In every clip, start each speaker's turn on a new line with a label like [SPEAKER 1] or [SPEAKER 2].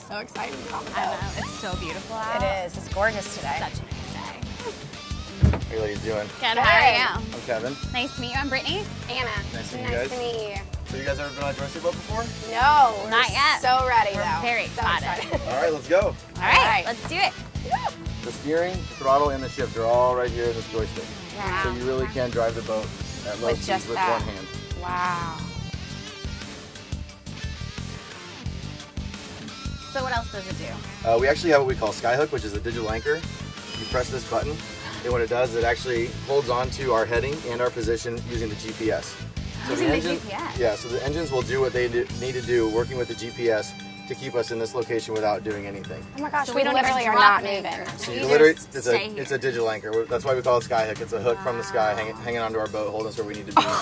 [SPEAKER 1] is so exciting.
[SPEAKER 2] I know. It's so beautiful out.
[SPEAKER 1] It is. It's gorgeous today.
[SPEAKER 2] Such a nice day.
[SPEAKER 3] How you ladies doing?
[SPEAKER 2] Good.
[SPEAKER 1] Good.
[SPEAKER 2] How are you?
[SPEAKER 3] I'm Kevin.
[SPEAKER 2] Nice to meet you. I'm Brittany.
[SPEAKER 1] Anna.
[SPEAKER 3] Nice to meet you guys.
[SPEAKER 1] Nice to meet you.
[SPEAKER 3] So you guys ever been on a joystick boat before?
[SPEAKER 1] No, we're
[SPEAKER 2] Not yet.
[SPEAKER 1] So ready
[SPEAKER 2] We're
[SPEAKER 1] though.
[SPEAKER 2] very
[SPEAKER 1] so
[SPEAKER 2] excited.
[SPEAKER 3] All right, let's go.
[SPEAKER 2] All right,
[SPEAKER 1] right.
[SPEAKER 2] let's do it.
[SPEAKER 3] The steering, the throttle, and the shift are all right here in this joystick.
[SPEAKER 1] Wow.
[SPEAKER 3] So you really can drive the boat at low
[SPEAKER 1] With
[SPEAKER 3] speeds
[SPEAKER 1] just
[SPEAKER 3] with
[SPEAKER 1] that.
[SPEAKER 3] one hand.
[SPEAKER 1] Wow.
[SPEAKER 2] So what else does it do?
[SPEAKER 3] Uh, we actually have what we call Skyhook, which is a digital anchor. You press this button, and what it does, it actually holds on to our heading and our position using the GPS. So
[SPEAKER 2] Using the GPS?
[SPEAKER 3] Yeah, so the engines will do what they do, need to do, working with the GPS to keep us in this location without doing anything.
[SPEAKER 1] Oh my gosh,
[SPEAKER 2] So
[SPEAKER 1] we,
[SPEAKER 2] we don't
[SPEAKER 1] literally are not moving.
[SPEAKER 3] So
[SPEAKER 2] We
[SPEAKER 3] you literally,
[SPEAKER 2] just
[SPEAKER 3] it's a,
[SPEAKER 2] here.
[SPEAKER 3] it's a digital anchor. That's why we call it Skyhook. It's a hook from the sky hanging, hanging onto our boat, holding us where we need to be.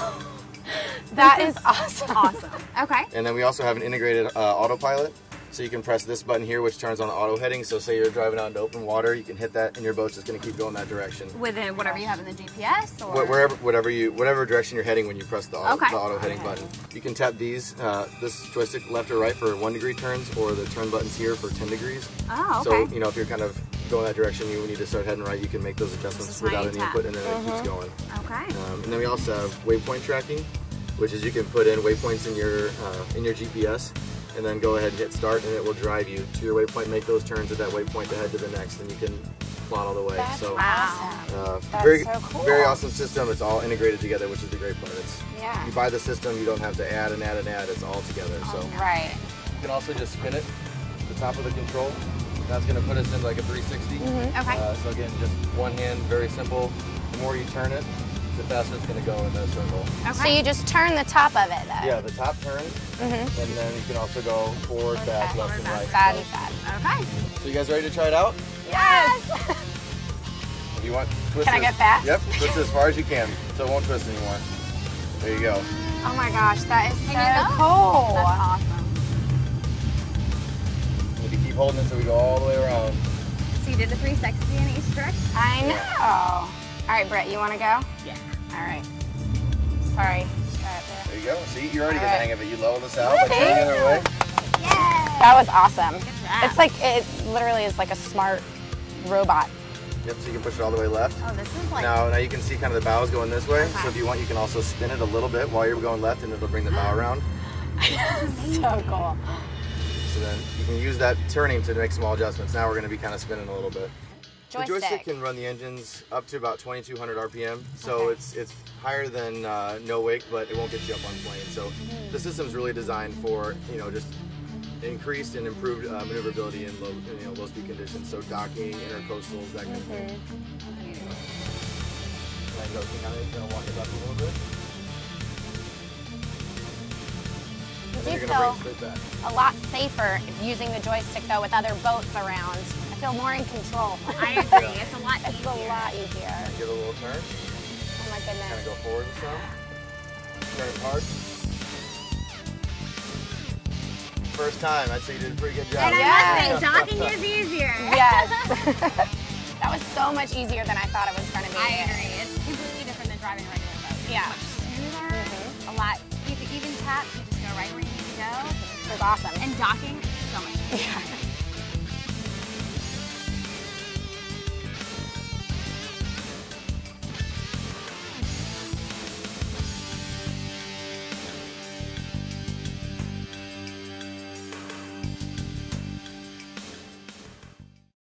[SPEAKER 1] That is awesome.
[SPEAKER 2] Awesome. Okay.
[SPEAKER 3] and then we also have an integrated uh, autopilot. So you can press this button here, which turns on auto heading. So say you're driving out into open water, you can hit that, and your boat's just going to keep going that direction.
[SPEAKER 2] Within whatever you have in the GPS, or
[SPEAKER 3] Wh- Wherever, whatever you, whatever direction you're heading when you press the auto,
[SPEAKER 2] Okay.
[SPEAKER 3] the auto heading button. You can tap these, uh, this joystick left or right for one degree turns, or the turn buttons here for 10 degrees.
[SPEAKER 2] Oh, okay.
[SPEAKER 3] So you know if you're kind of going that direction, you need to start heading right. You can make those adjustments without any
[SPEAKER 2] tap.
[SPEAKER 3] input, and then it
[SPEAKER 2] Mm-hmm.
[SPEAKER 3] keeps going.
[SPEAKER 2] okay.
[SPEAKER 3] Um, and then we also have waypoint tracking, which is you can put in waypoints in your uh, in your GPS, and then go ahead and hit start, and it will drive you to your waypoint, make those turns at that waypoint to head to the next, and you can plot all the way.
[SPEAKER 1] That's
[SPEAKER 3] so
[SPEAKER 1] awesome.
[SPEAKER 3] uh,
[SPEAKER 1] That's
[SPEAKER 3] very
[SPEAKER 1] so cool.
[SPEAKER 3] very awesome system. It's all integrated together, which is the great part. It's
[SPEAKER 1] Yeah.
[SPEAKER 3] you buy the system, you don't have to add and add and add. It's all together. So
[SPEAKER 1] Right.
[SPEAKER 3] you can also just spin it the top of the control. That's going to put us in like a 360.
[SPEAKER 2] Okay.
[SPEAKER 3] Uh, so again, just one hand, very simple. The more you turn it, the faster it's going to go in the circle.
[SPEAKER 2] okay.
[SPEAKER 1] So you just turn the top of it though.
[SPEAKER 3] Yeah, the top turns,
[SPEAKER 1] Mm-hmm.
[SPEAKER 3] and then you can also go forward, back, left, and right.
[SPEAKER 1] Side and side.
[SPEAKER 2] okay.
[SPEAKER 3] So you guys ready to try it out?
[SPEAKER 1] Yes.
[SPEAKER 3] If you want, twist
[SPEAKER 1] Can I get fast?
[SPEAKER 3] Yep, twist as far as you can, so it won't twist anymore. There you go.
[SPEAKER 1] oh my gosh, that is so cool.
[SPEAKER 2] That's awesome.
[SPEAKER 3] You can keep holding it so we go all the way around.
[SPEAKER 2] So you did the 360 in each direction.
[SPEAKER 1] I know. All right, Brett, you want to go?
[SPEAKER 2] Yeah.
[SPEAKER 1] All right. Sorry. There.
[SPEAKER 3] There you go. See, you already get the hang of it. You level this out by turning the other way.
[SPEAKER 2] Yeah.
[SPEAKER 1] That was awesome.
[SPEAKER 2] job.
[SPEAKER 1] It's like it literally is like a smart robot.
[SPEAKER 3] Yep, so you can push it all the way left.
[SPEAKER 2] Oh, this is like.
[SPEAKER 3] Now, now you can see kind of the bows going this way.
[SPEAKER 2] Okay.
[SPEAKER 3] So if you want, you can also spin it a little bit while you're going left, and it'll bring the bow around.
[SPEAKER 1] so cool.
[SPEAKER 3] So then you can use that turning to make small adjustments. Now we're going to be kind of spinning a little bit. The
[SPEAKER 1] Joystick.
[SPEAKER 3] joystick can run the engines up to about 2,200 RPM, so
[SPEAKER 1] Okay.
[SPEAKER 3] it's it's higher than uh, no wake, but it won't get you up on plane. So
[SPEAKER 1] Hmm.
[SPEAKER 3] the system's really designed for you know just increased and improved uh, maneuverability in low you know low speed conditions. So docking, intercoastals, that kind of thing. And go, kind of gonna walk it up a little bit.
[SPEAKER 1] You do
[SPEAKER 3] then you're gonna
[SPEAKER 1] feel
[SPEAKER 3] bring it straight back.
[SPEAKER 1] a lot safer using the joystick though with other boats around. I feel more in control.
[SPEAKER 2] I agree. It's a lot
[SPEAKER 1] It's
[SPEAKER 2] easier.
[SPEAKER 1] a lot easier.
[SPEAKER 3] Give a little turn.
[SPEAKER 1] Oh my goodness.
[SPEAKER 3] Kind of
[SPEAKER 1] goodness.
[SPEAKER 3] go forward with some. Turn it hard. First time, I'd say you did a pretty good job.
[SPEAKER 2] And I
[SPEAKER 1] Yeah.
[SPEAKER 2] must say, docking is easier.
[SPEAKER 1] Yes. that was so much easier than I thought it was going to be.
[SPEAKER 2] I agree. It's completely different than driving a regular boat. It's
[SPEAKER 1] Yeah.
[SPEAKER 2] much smoother. Mm-hmm. A lot. If you even tap, you just go right where you need to go.
[SPEAKER 1] It was awesome.
[SPEAKER 2] And docking, so much easier.
[SPEAKER 1] Yeah.